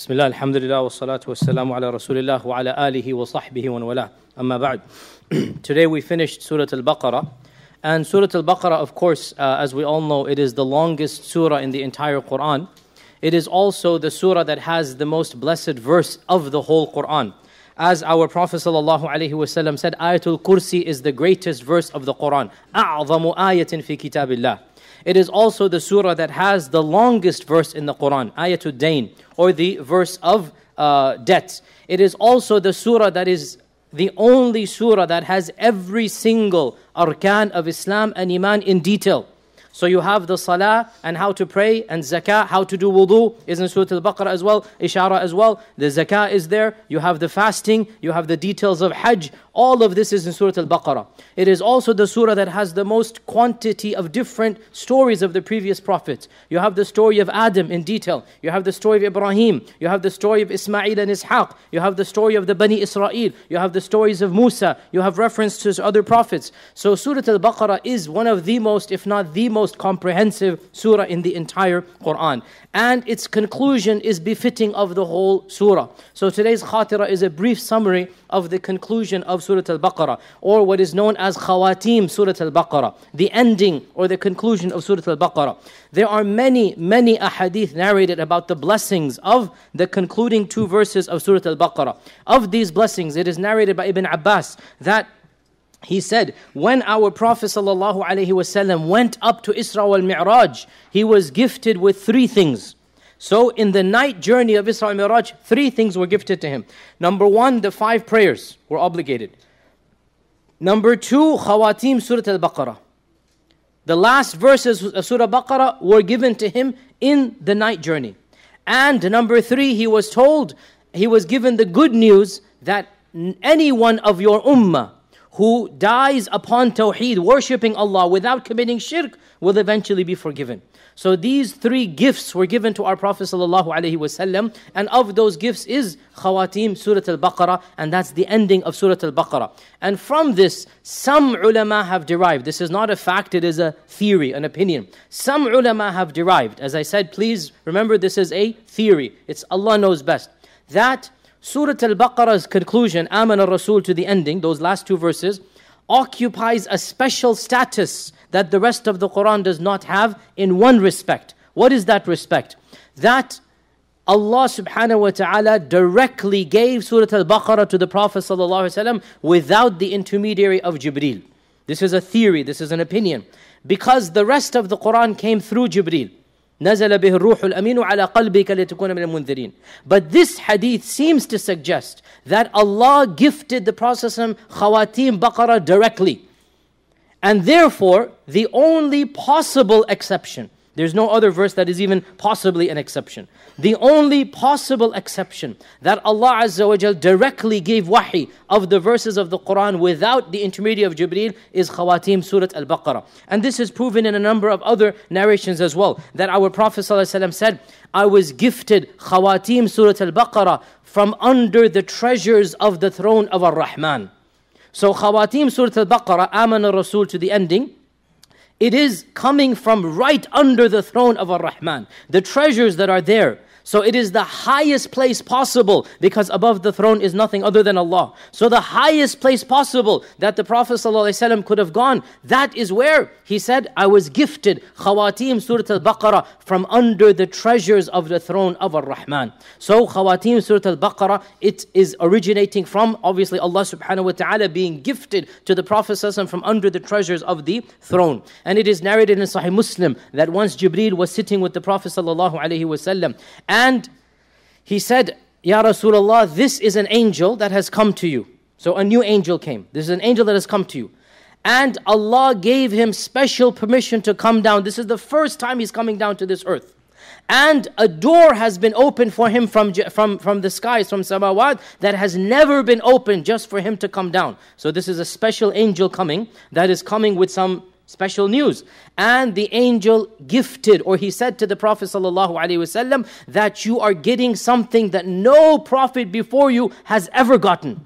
بسم الله الحمد لله والصلاة والسلام على رسول الله وعلى آله وصحبه ومن والاه أما بعد Today we finished Surah Al-Baqarah and Surah Al-Baqarah of course uh, as we all know it is the longest surah in the entire Quran It is also the surah that has the most blessed verse of the whole Quran as our Prophet ﷺ said, Ayatul Kursi is the greatest verse of the Quran. أعظم آية في كتاب الله. it is also the surah that has the longest verse in the Quran, Ayatul Dain, or the verse of uh, debt. It is also the surah that is the only surah that has every single arkan of Islam and Iman in detail. So you have the salah and how to pray and zakah, how to do wudu is in Surah Al-Baqarah as well, ishara as well. The zakah is there. You have the fasting, you have the details of hajj. All of this is in Surah Al-Baqarah. It is also the surah that has the most quantity of different stories of the previous prophets. You have the story of Adam in detail. You have the story of Ibrahim. You have the story of Ismail and Ishaq. You have the story of the Bani Israel. You have the stories of Musa. You have references to other prophets. So Surah Al-Baqarah is one of the most, if not the most comprehensive surah in the entire Quran. And its conclusion is befitting of the whole surah. So today's khatira is a brief summary of the conclusion of Surah Al Baqarah, or what is known as Khawatim Surah Al Baqarah, the ending or the conclusion of Surah Al Baqarah. There are many, many ahadith narrated about the blessings of the concluding two verses of Surah Al Baqarah. Of these blessings, it is narrated by Ibn Abbas that he said, when our Prophet ﷺ went up to Isra wal Mi'raj, he was gifted with three things. So, in the night journey of Isra wal Mi'raj, three things were gifted to him. Number one, the five prayers were obligated. Number two, Khawatim Surah Al Baqarah. The last verses of Surah Baqarah were given to him in the night journey. And number three, he was told, he was given the good news that any one of your ummah who dies upon Tawheed, worshipping Allah without committing shirk, will eventually be forgiven. So these three gifts were given to our Prophet ﷺ, and of those gifts is Khawatim Surah Al-Baqarah, and that's the ending of Surah Al-Baqarah. And from this, some ulama have derived, this is not a fact, it is a theory, an opinion. Some ulama have derived, as I said, please remember this is a theory, it's Allah knows best, that Surah Al Baqarah's conclusion, Aman al Rasul to the ending, those last two verses, occupies a special status that the rest of the Quran does not have in one respect. What is that respect? That Allah subhanahu wa ta'ala directly gave Surah Al Baqarah to the Prophet sallallahu without the intermediary of Jibreel. This is a theory, this is an opinion. Because the rest of the Quran came through Jibreel. نزل به الروح الأمين على قلبك لتكون من المنذرين. But this hadith seems to suggest that Allah gifted the Prophet Khawatim Baqarah directly. And therefore, the only possible exception there's no other verse that is even possibly an exception. The only possible exception that Allah Azza wa Jal directly gave wahi of the verses of the Quran without the intermediary of Jibreel is Khawatim Surat Al Baqarah. And this is proven in a number of other narrations as well. That our Prophet said, I was gifted Khawatim Surat Al Baqarah from under the treasures of the throne of Ar Rahman. So Khawatim Surat Al Baqarah, Aman Rasul to the ending it is coming from right under the throne of Ar Rahman. The treasures that are there, so it is the highest place possible because above the throne is nothing other than Allah. So the highest place possible that the Prophet ﷺ could have gone, that is where he said, I was gifted Khawatim Surah Al-Baqarah from under the treasures of the throne of Ar-Rahman. So Khawatim Surah Al-Baqarah, it is originating from obviously Allah subhanahu wa ta'ala being gifted to the Prophet ﷺ from under the treasures of the throne. And it is narrated in Sahih Muslim that once Jibreel was sitting with the Prophet wasallam and he said, Ya Rasulullah, this is an angel that has come to you. So a new angel came. This is an angel that has come to you. And Allah gave him special permission to come down. This is the first time he's coming down to this earth. And a door has been opened for him from, from, from the skies, from Samawat, that has never been opened just for him to come down. So this is a special angel coming that is coming with some Special news. And the angel gifted, or he said to the Prophet ﷺ, that you are getting something that no prophet before you has ever gotten.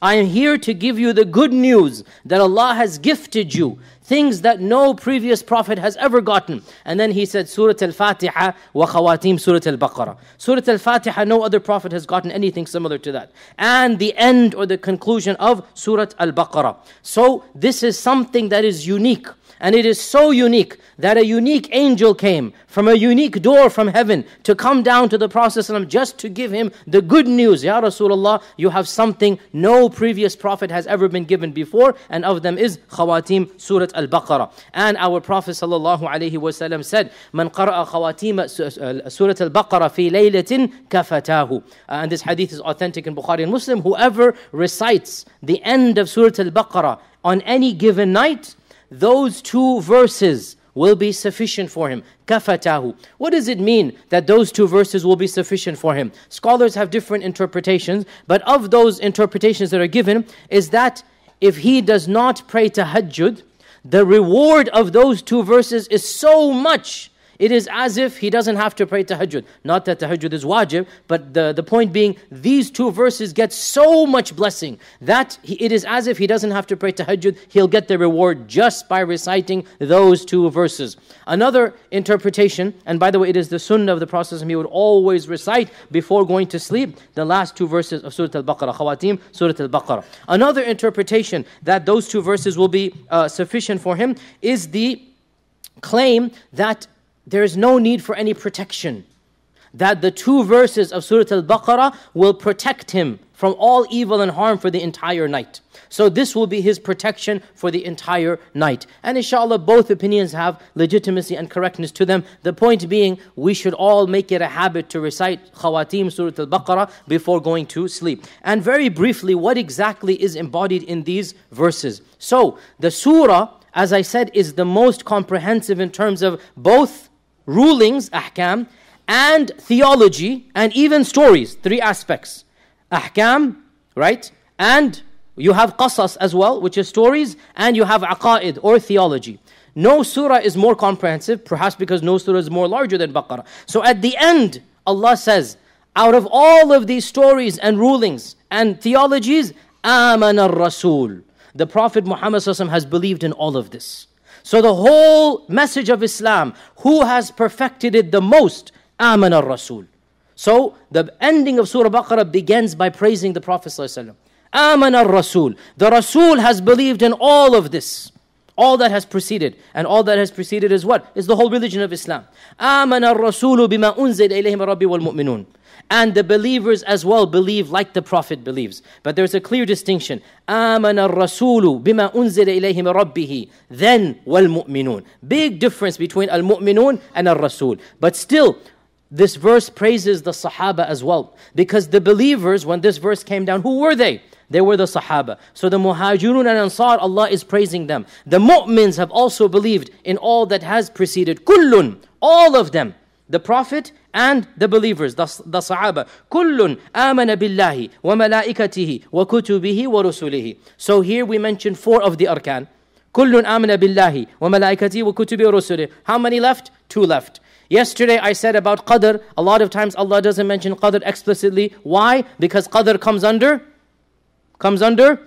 I am here to give you the good news that Allah has gifted you things that no previous prophet has ever gotten. And then he said, Surah Al Fatiha wa khawatim Surah Al Baqarah. Surah Al Fatiha, no other prophet has gotten anything similar to that. And the end or the conclusion of Surah Al Baqarah. So, this is something that is unique. And it is so unique that a unique angel came from a unique door from heaven to come down to the Prophet just to give him the good news. Ya Rasulullah, you have something no previous prophet has ever been given before, and of them is Khawatim Surat Al Baqarah. And our Prophet ﷺ said, Man qara'a Khawatim uh, Surat Al Baqarah fi laylatin kafatahu. Uh, and this hadith is authentic in Bukhari and Muslim. Whoever recites the end of Surat Al Baqarah on any given night, those two verses will be sufficient for him. Kafatahu. What does it mean that those two verses will be sufficient for him? Scholars have different interpretations, but of those interpretations that are given is that if he does not pray tahajjud, the reward of those two verses is so much it is as if he doesn't have to pray tahajjud. Not that tahajjud is wajib, but the, the point being, these two verses get so much blessing that he, it is as if he doesn't have to pray tahajjud. He'll get the reward just by reciting those two verses. Another interpretation, and by the way, it is the sunnah of the Prophet, he would always recite before going to sleep the last two verses of Surah Al Baqarah, Khawatim, Surah Al Baqarah. Another interpretation that those two verses will be uh, sufficient for him is the claim that there is no need for any protection. That the two verses of Surah Al Baqarah will protect him from all evil and harm for the entire night. So, this will be his protection for the entire night. And inshallah, both opinions have legitimacy and correctness to them. The point being, we should all make it a habit to recite Khawatim Surah Al Baqarah before going to sleep. And very briefly, what exactly is embodied in these verses? So, the surah, as I said, is the most comprehensive in terms of both rulings, ahkam, and theology, and even stories. Three aspects. Ahkam, right? And you have qasas as well, which is stories, and you have aqaid or theology. No surah is more comprehensive, perhaps because no surah is more larger than Baqarah. So at the end, Allah says, out of all of these stories and rulings and theologies, Aman al Rasul, The Prophet Muhammad has believed in all of this. So the whole message of Islam, who has perfected it the most? Aman al-Rasul. So the ending of Surah Baqarah begins by praising the Prophet Aman al-Rasul. The Rasul has believed in all of this. All that has preceded. And all that has preceded is what? Is the whole religion of Islam. Aman al-Rasulu bima unzid ilayhim rabbi wal mu'minun and the believers as well believe like the Prophet believes. But there's a clear distinction. آمن الرسول بما أنزل إليه من ربه then والمؤمنون. Big difference between al-mu'minun and al-rasul. But still, this verse praises the Sahaba as well. Because the believers, when this verse came down, who were they? They were the Sahaba. So the Muhajirun and Ansar, Allah is praising them. The Mu'mins have also believed in all that has preceded. Kullun, all of them. The Prophet and the believers, the, the Sahaba. كل آمن بالله وملائكته وكتبه ورسله. So here we mention four of the arkan. كل آمن بالله وملائكته وكتبه ورسله. How many left? Two left. Yesterday I said about qadr, a lot of times Allah doesn't mention qadr explicitly. Why? Because qadr comes under comes under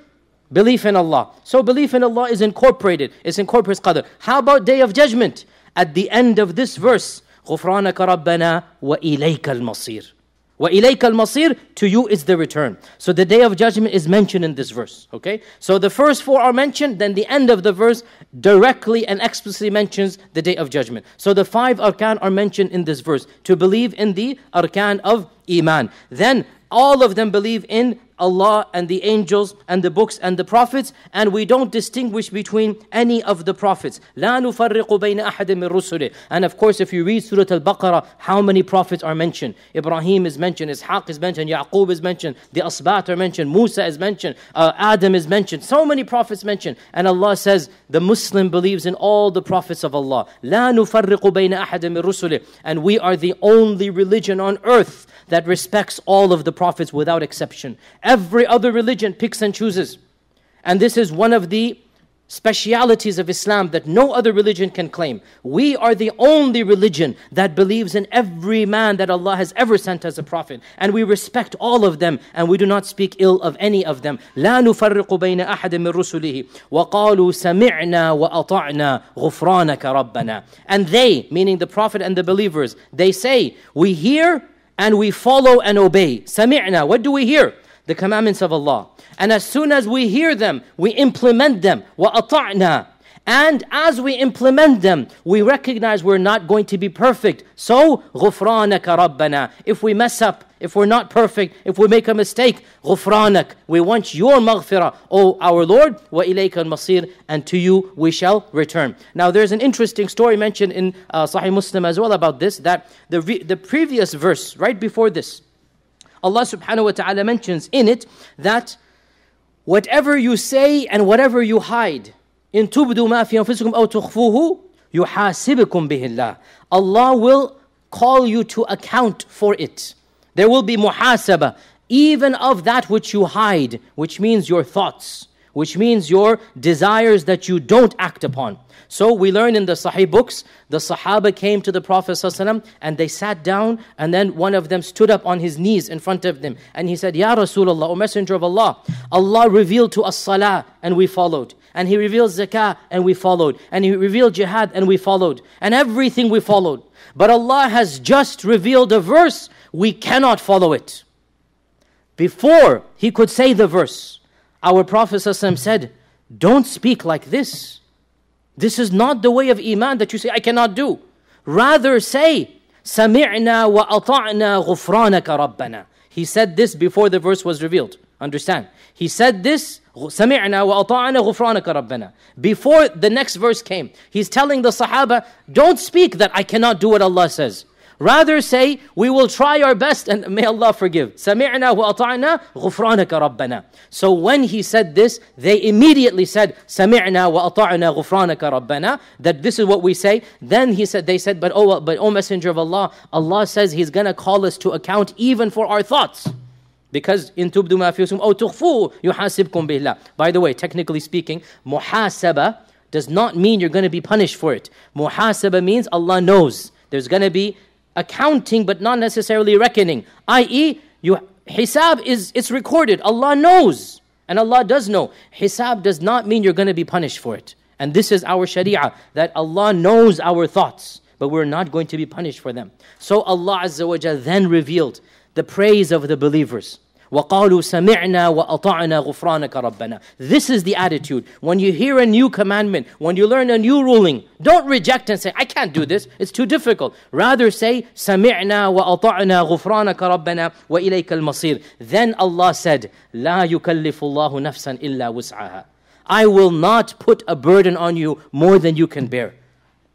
belief in Allah. So belief in Allah is incorporated. It's incorporates qadr. How about day of judgment? At the end of this verse, غفرانك ربنا وإليك المصير وإليك المصير to you is the return. So the day of judgment is mentioned in this verse. Okay? So the first four are mentioned, then the end of the verse directly and explicitly mentions the day of judgment. So the five arkan are mentioned in this verse to believe in the arkan of Iman. Then all of them believe in Allah and the angels and the books and the prophets, and we don't distinguish between any of the prophets. And of course, if you read Surah Al Baqarah, how many prophets are mentioned? Ibrahim is mentioned, Ishaq is mentioned, Yaqub is mentioned, the Asbat are mentioned, Musa is mentioned, uh, Adam is mentioned, so many prophets mentioned. And Allah says, the Muslim believes in all the prophets of Allah. And we are the only religion on earth that respects all of the prophets without exception. Every other religion picks and chooses. And this is one of the specialities of Islam that no other religion can claim. We are the only religion that believes in every man that Allah has ever sent as a prophet. And we respect all of them and we do not speak ill of any of them. لا نفرق بين أحد من رسله وقالوا سمعنا وأطعنا غفرانك ربنا. And they, meaning the prophet and the believers, they say, we hear and we follow and obey. Sami'na, what do we hear? The commandments of Allah. And as soon as we hear them, we implement them. Wa and as we implement them, we recognize we're not going to be perfect. So, غُفْرَانَكَ رَبَّنَا If we mess up, if we're not perfect, if we make a mistake, غُفْرَانَك We want your maghfirah, O our Lord, وَإِلَيْكَ الْمَصِيرُ And to you we shall return. Now, there's an interesting story mentioned in uh, Sahih Muslim as well about this, that the, the previous verse, right before this, Allah subhanahu wa ta'ala mentions in it that whatever you say and whatever you hide, in tubdu ma fi anfusikum aw tukhfuhu, yuhasibukum bihillah. Allah will call you to account for it. There will be muhasaba, even of that which you hide, which means your thoughts, which means your desires that you don't act upon. So we learn in the Sahih books, the Sahaba came to the Prophet ﷺ and they sat down, and then one of them stood up on his knees in front of them, and he said, Ya Rasulullah, O Messenger of Allah, Allah revealed to us Salah, and we followed. And He revealed Zakah, and we followed. And He revealed Jihad, and we followed. And everything we followed. But Allah has just revealed a verse, we cannot follow it. Before He could say the verse, our Prophet ﷺ said, Don't speak like this. This is not the way of Iman that you say, I cannot do. Rather say, سَمِعْنَا وَأَطَعْنَا غُفْرَانَكَ رَبَّنَا He said this before the verse was revealed. Understand? He said this, سَمِعْنَا وَأَطَعْنَا غُفْرَانَكَ رَبَّنَا Before the next verse came, he's telling the Sahaba, don't speak that I cannot do what Allah says. Rather say, we will try our best and may Allah forgive. سَمِعْنَا وَأَطَعْنَا غُفْرَانَكَ رَبَّنَا So when he said this, they immediately said, سَمِعْنَا وَأَطَعْنَا غُفْرَانَكَ رَبَّنَا That this is what we say. Then he said, they said, but oh, but oh Messenger of Allah, Allah says He's going to call us to account even for our thoughts. Because in tubdu ma fiyusum aw oh, tukhfu yuhasibkum billah. By the way, technically speaking, muhasaba does not mean you're going to be punished for it. Muhasaba means Allah knows. There's going to be accounting but not necessarily reckoning. I.e., you hisab is it's recorded. Allah knows. And Allah does know. Hisab does not mean you're going to be punished for it. And this is our sharia that Allah knows our thoughts, but we're not going to be punished for them. So Allah Azza wa then revealed the praise of the believers. وَقَالُوا سَمِعْنَا وَأَطَعْنَا غُفْرَانَكَ رَبَّنَا This is the attitude. When you hear a new commandment, when you learn a new ruling, don't reject and say, I can't do this, it's too difficult. Rather say, سَمِعْنَا وَأَطَعْنَا غُفْرَانَكَ رَبَّنَا وَإِلَيْكَ الْمَصِيرُ Then Allah said, لَا يُكَلِّفُ اللَّهُ نَفْسًا إِلَّا وُسْعَهَا I will not put a burden on you more than you can bear.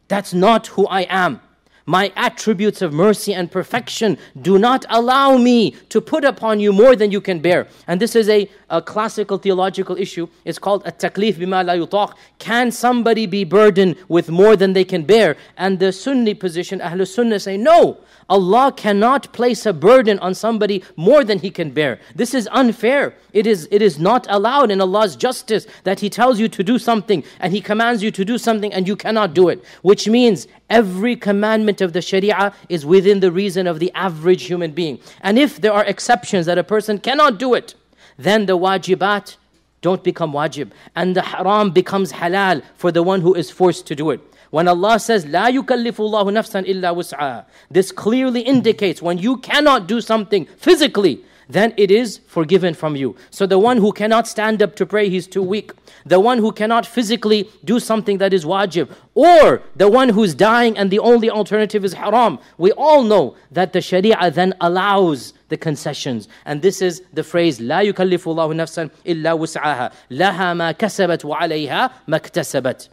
That's not who I am. My attributes of mercy and perfection do not allow me to put upon you more than you can bear. And this is a, a classical theological issue. It's called a taklif bima la yutaq. Can somebody be burdened with more than they can bear? And the Sunni position, Ahlul Sunnah say, no. Allah cannot place a burden on somebody more than he can bear. This is unfair. It is, it is not allowed in Allah's justice that He tells you to do something and He commands you to do something and you cannot do it. Which means every commandment of the Sharia is within the reason of the average human being. And if there are exceptions that a person cannot do it, then the wajibat don't become wajib and the haram becomes halal for the one who is forced to do it. When Allah says, La yukallifullahu nafsan illa wus'aha, this clearly indicates when you cannot do something physically, then it is forgiven from you. So the one who cannot stand up to pray, he's too weak. The one who cannot physically do something that is wajib, or the one who's dying and the only alternative is haram. We all know that the Sharia then allows the concessions. And this is the phrase, لا يكلف الله نفسا إلا وسعها لها ما كسبت وعليها ما اكتسبت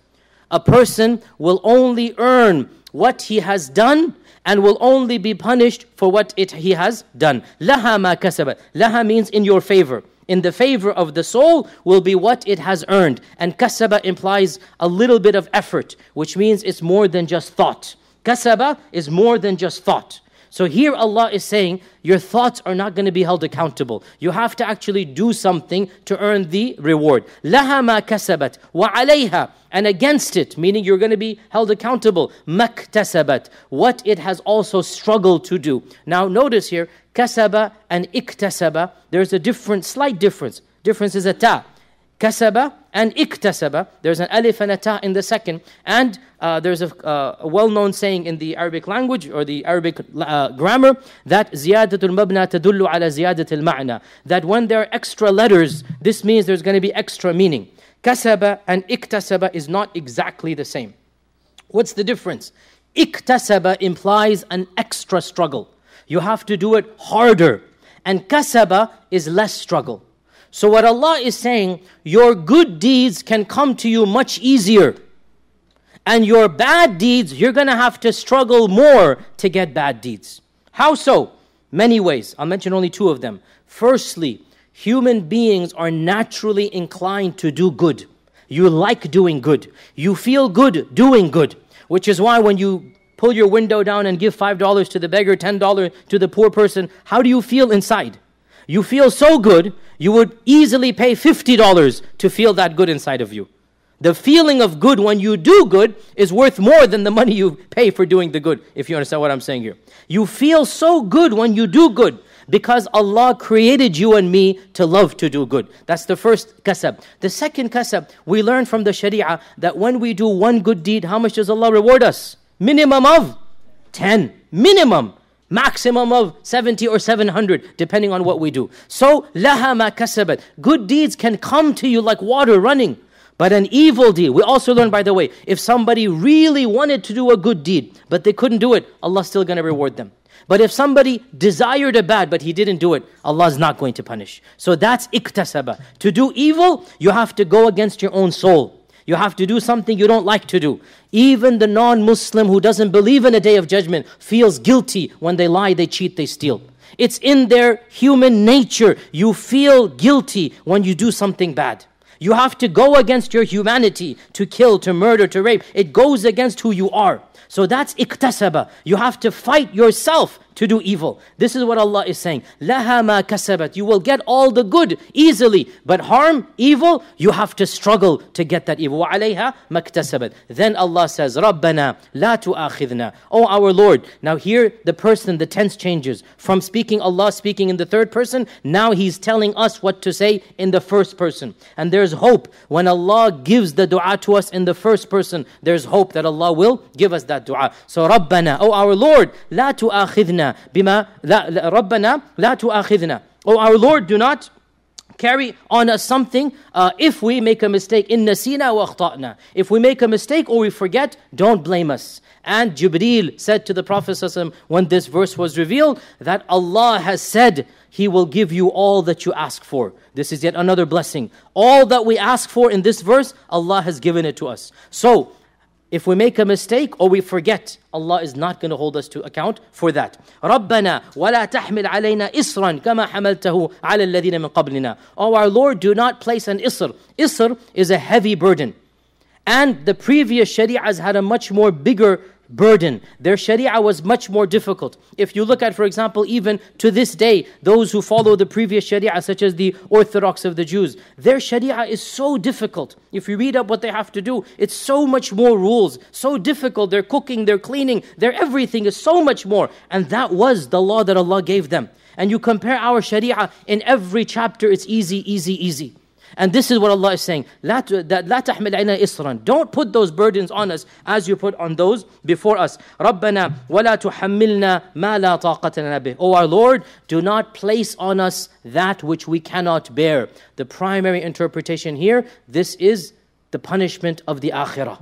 a person will only earn what he has done and will only be punished for what it, he has done. Laha ma kasabat. Laha means in your favor. In the favor of the soul will be what it has earned. And kasaba implies a little bit of effort, which means it's more than just thought. Kasaba is more than just thought. So here Allah is saying, your thoughts are not going to be held accountable. You have to actually do something to earn the reward. لها ما كسبت وعليها and against it, meaning you're going to be held accountable. مكتسبت what it has also struggled to do. Now notice here, kasaba and iktasaba, there's a different, slight difference. Difference is a ta. Kasaba and iktasaba. There's an alif and a ta in the second. And uh, there's a, uh, a well known saying in the Arabic language or the Arabic uh, grammar that ziyadatul mabna tadullu ala ziyadatul ma'na. That when there are extra letters, this means there's going to be extra meaning. Kasaba and iktasaba is not exactly the same. What's the difference? Iktasaba implies an extra struggle. You have to do it harder. And kasaba is less struggle. So, what Allah is saying, your good deeds can come to you much easier. And your bad deeds, you're going to have to struggle more to get bad deeds. How so? Many ways. I'll mention only two of them. Firstly, human beings are naturally inclined to do good. You like doing good. You feel good doing good. Which is why when you pull your window down and give $5 to the beggar, $10 to the poor person, how do you feel inside? You feel so good, you would easily pay $50 to feel that good inside of you. The feeling of good when you do good is worth more than the money you pay for doing the good, if you understand what I'm saying here. You feel so good when you do good because Allah created you and me to love to do good. That's the first kasab. The second kasab, we learn from the Sharia that when we do one good deed, how much does Allah reward us? Minimum of 10. Minimum maximum of 70 or 700 depending on what we do. So laha ma kasabat. Good deeds can come to you like water running but an evil deed. We also learn by the way if somebody really wanted to do a good deed but they couldn't do it allah's still going to reward them. But if somebody desired a bad but he didn't do it allah is not going to punish. So that's iktasaba. To do evil you have to go against your own soul you have to do something you don't like to do. Even the non Muslim who doesn't believe in a day of judgment feels guilty when they lie, they cheat, they steal. It's in their human nature. You feel guilty when you do something bad. You have to go against your humanity to kill, to murder, to rape. It goes against who you are. So that's iktasaba. You have to fight yourself to do evil. This is what Allah is saying. Laha ma kasabat. You will get all the good easily, but harm, evil, you have to struggle to get that evil. وَعَلَيْهَا مَكْتَسَبَتْ Then Allah says, رَبَّنَا لَا تُؤَاخِذْنَا Oh our Lord. Now here the person, the tense changes. From speaking Allah speaking in the third person, now He's telling us what to say in the first person. And there's hope. When Allah gives the dua to us in the first person, there's hope that Allah will give us that dua. So رَبَّنَا Oh our Lord, لَا تُؤَاخِذْنَا بما لا ربنا لا تؤاخذنا Oh our Lord do not carry on us something uh, if we make a mistake in nasina wa akhtana if we make a mistake or we forget don't blame us and Jibreel said to the Prophet when this verse was revealed that Allah has said He will give you all that you ask for. This is yet another blessing. All that we ask for in this verse, Allah has given it to us. So, if we make a mistake or we forget, Allah is not going to hold us to account for that. رَبَّنَا وَلَا تَحْمِلْ عَلَيْنَا إِصْرًا كَمَا حَمَلْتَهُ عَلَى الَّذِينَ مِنْ قَبْلِنَا Oh our Lord, do not place an isr. Isr is a heavy burden. And the previous shari'ahs had a much more bigger burden. Their sharia was much more difficult. If you look at, for example, even to this day, those who follow the previous sharia, such as the Orthodox of the Jews, their sharia is so difficult. If you read up what they have to do, it's so much more rules, so difficult. Their cooking, their cleaning, their everything is so much more. And that was the law that Allah gave them. And you compare our sharia in every chapter, it's easy, easy, easy. And this is what Allah is saying. لا تحمل علينا إصرا. Don't put those burdens on us as you put on those before us. ربنا ولا تحملنا ما لا طاقة لنا به. Oh our Lord, do not place on us that which we cannot bear. The primary interpretation here, this is the punishment of the akhirah.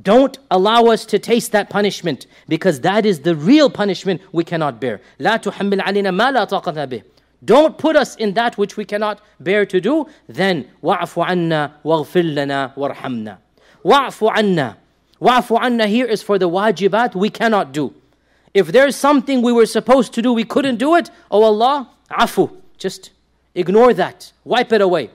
Don't allow us to taste that punishment because that is the real punishment we cannot bear. لا تحمل علينا ما لا طاقة به. Don't put us in that which we cannot bear to do. Then, wa'fu anna, waghfir lana, warhamna. wa'fu anna. wa'fu anna here is for the wajibat we cannot do. If there's something we were supposed to do, we couldn't do it, oh Allah, afu. Just ignore that. Wipe it away.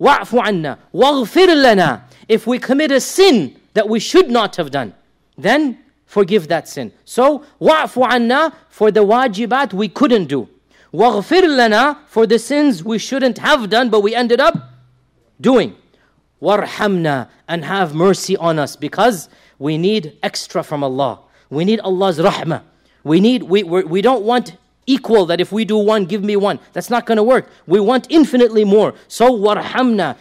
wa'fu anna, waghfir lana. If we commit a sin that we should not have done, then forgive that sin. So, wa'fu anna, for the wajibat we couldn't do. Waghfir lana for the sins we shouldn't have done but we ended up doing. Warhamna and have mercy on us because we need extra from Allah. We need Allah's rahmah. We need we we do not want equal that if we do one give me one. That's not going to work. We want infinitely more. So warhamna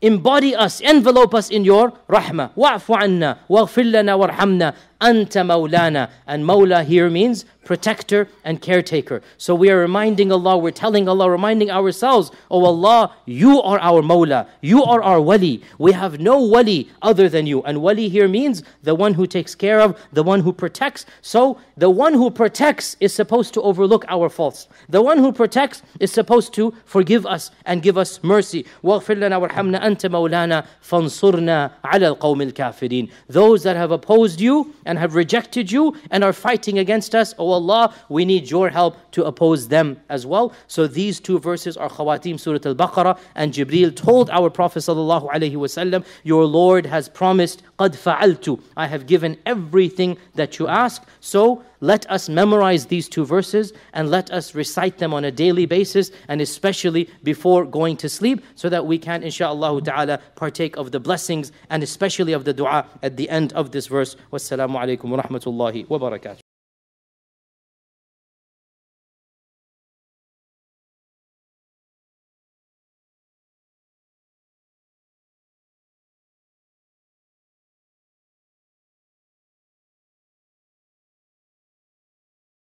embody us, envelope us in your rahmah. Wa'fu anna, waghfir lana warhamna, anta maulana. And maula here means protector and caretaker. So we are reminding Allah, we're telling Allah, reminding ourselves, Oh Allah, you are our Mawla, you are our wali. We have no wali other than you. And wali here means the one who takes care of, the one who protects. So the one who protects is supposed to overlook our faults. The one who protects is supposed to forgive us and give us mercy. وَاغْفِرْ لَنَا وَارْحَمْنَا أَنْتَ مَوْلَانَا فَانصُرْنَا عَلَى الْقَوْمِ الْكَافِرِينَ Those that have opposed you and have rejected you and are fighting against us, oh Allah, we need your help to oppose them as well. So these two verses are Khawatim Surah Al-Baqarah and Jibreel told our Prophet sallallahu alaihi wasallam, your Lord has promised, قَدْ فَعَلْتُ I have given everything that you ask. So let us memorize these two verses and let us recite them on a daily basis and especially before going to sleep so that we can insha'Allah ta'ala partake of the blessings and especially of the dua at the end of this verse. Wassalamu alaikum wa rahmatullahi wa barakatuh.